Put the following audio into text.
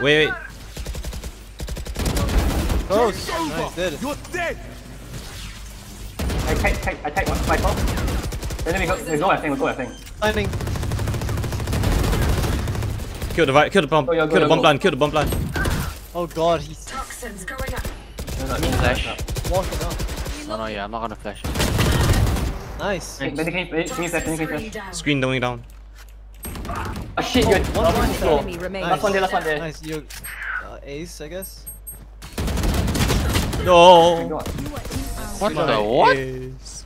Wait, wait. Oh, Close. Nice, dead. You're dead. I take, take, I take one cycle. Then we go, we go, I think, we go, I think. Landing. Kill the right, kill the bomb. Go, yo, go, kill the bomb go. blind, kill the bomb blind. Oh god, he's Toxins going up. No, no, no, Flash. walking up. No, no, yeah, I'm not gonna flash. Nice. Can can you, can you flash, can you flash? Screen going down. Shit, you're, one oh, blind slow. Enemy remains. Last one there, last one there. Nice, you uh, ace, I guess. Go No. What the what?